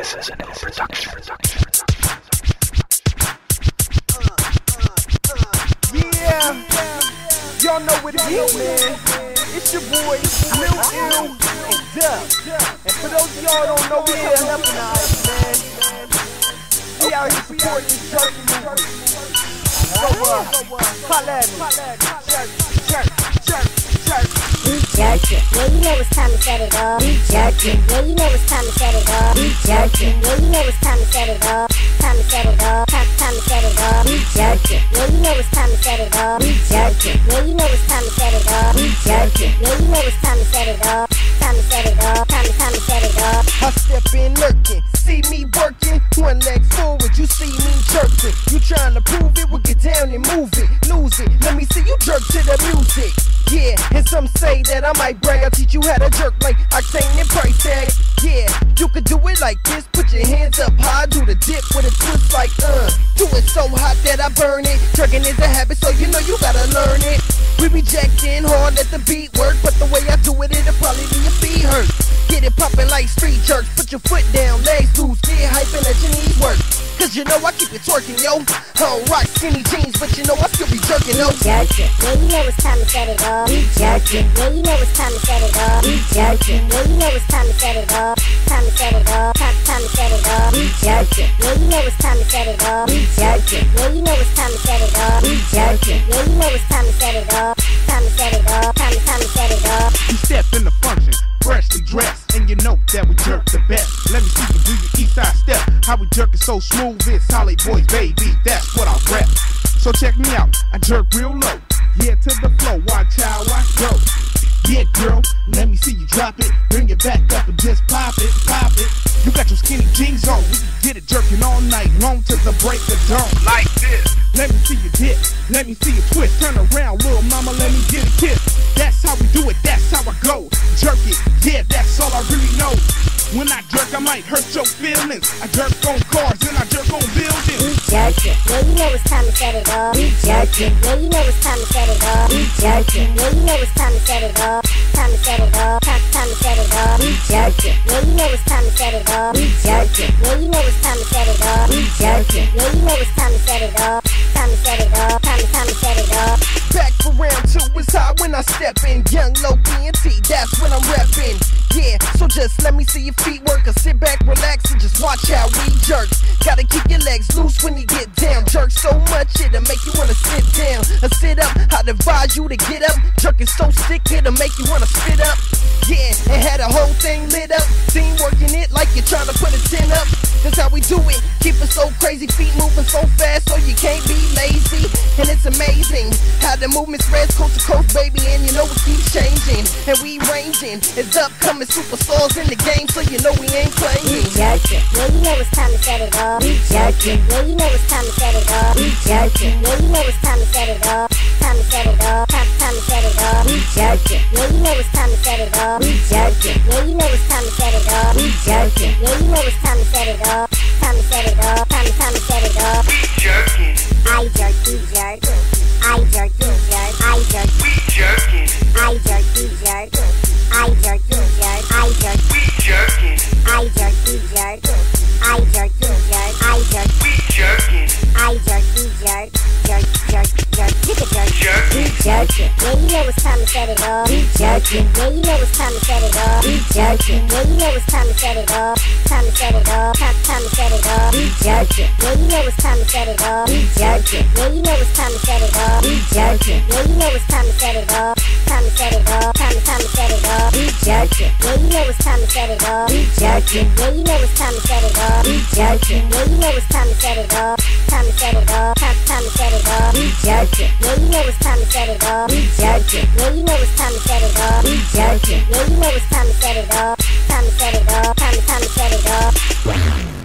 This is an ill production. Yeah, y'all know what it is, man. It's your boy, Lil Ill and Dubb. And for those of y'all don't know, we putting up in man. We out here supporting this jerky movement. So, uh, holla at me. We jerkin'. Yeah, you know it's time to set it off. We jerkin'. Yeah, you know it's time to set it off. We jerkin'. Yeah, you know it's time to set it off. Time to set it off. Time, time to set it off. We jerkin'. Yeah, you know it's time to set it off. We jerkin'. Yeah, you know it's time to set it off. We jerkin'. Yeah, you know it's time to set it off. And it. Let me see you jerk to the music. Yeah, and some say that I might brag. I'll teach you how to jerk like I and price tag. Yeah, you could do it like this. Put your hands up high, do the dip with a twist like uh. Do it so hot that I burn it. Jerking is a habit, so you know you gotta learn it. We in hard, let the beat work, but the way I do it, it'll probably be your feet hurt. Get it poppin' like street jerks. Put your foot down, legs loose, get hypin' let your knees. Cause you know I keep it twerking, yo. I don't rock skinny jeans, but you know I still be jerking, yo. jerkin'. Yeah, you know it's time to set it off. We jerkin'. Yeah, you know it's time to set it off. We jerkin'. Yeah, you know it's time to set it off. Time to set it off. Time, time to set it off. We jerkin'. Yeah, you know it's time to set it off. We jerkin'. Yeah, you know it's time to set it off. We jerkin'. Yeah, you know it's time to set it off. Time to set it off. Time, time to set it off. You step in the function, freshly How we jerk it so smooth, it's solid boys, baby. That's what I rap. So check me out, I jerk real low. Yeah, to the flow, watch how I go. Yeah, girl, let me see you drop it. Bring it back up and just pop it, pop it. You got your skinny jeans on, we can get it jerking all night long to the break of dawn. Like this. Let me see you dip, let me see you twist. Turn around, little mama, let me get a kiss. That's how we do it, that's how I go. Jerk it, yeah, that's all I really know. When I I might hurt your feelings. I jerk on cars and I jerk on We buildings. jerkin'. Yeah, you know it's time to set it off. We jerkin'. Yeah, you know it's time to set it off. We jerkin'. Yeah, you know it's time to set it off. Time to set it off. Time, time to set it off. We jerkin'. Yeah, you know it's time to set it off. We jerkin'. Yeah, you know it's time to set it off. We jerkin'. Yeah, you know it's time to set it off. Hot when I step in. Young low PNT, that's when I'm reppin'. Yeah, so just let me see your feet work. Or sit back, relax, and just watch how we jerk. Gotta keep your legs loose when you get down. Jerk so much it'll make you wanna sit down. Or sit up, I'd advise you to get up. Jerking so sick it'll make you wanna spit up. Yeah, and had a whole thing lit up. Team working it like you're trying to put a 10 up. That's how we do it. Keep it so crazy, feet moving so fast, so you can't be lazy. And it's amazing how the movement spreads coast to coast, baby. And you know it keeps changing. And we ranging as upcoming superstars in the game, so you know we ain't playing. We jerkin'. Yeah, you know it's time to set it off. We jerkin'. Yeah, you know it's time to set it off. We jerkin'. Yeah, you know it's time to set it off. Time to set it off. Time, time to set it off. We jerkin'. Yeah, you know it's time to set it off. We jerkin'. Yeah, you know it's time to set it off. We jerkin'. Yeah, you know it's time to set it off. Time to set it off. Time, to time to set it off. We jerking, I jerk, you jerk. I jerk, you jerk. I jerk, we jerking, I jerk, you jerk. I jerk, you jerking, yeah you know it's time to set it off. We jerkin', yeah you know it's time to set it off. We jerkin', yeah you know it's time to set it off. Time to set it off, time, time to set it off. We jerkin', yeah you know it's time to set it off. We jerkin', yeah you know it's time to set it off. We jerkin', yeah you know it's time to set it off. Time to set it off, time, time to set it off. We jerkin', yeah you know it's time to set it off. We jerkin', yeah you know it's time to set it off. We jerkin', yeah you know it's time to set it off. Time to set it off, time, time to set it off. We jerkin', yeah you know it's time to set it off. We jerkin', yeah you know it's time to set it off. We jerkin', yeah you know it's time to set it off. Time to set it off, time, time to set it off.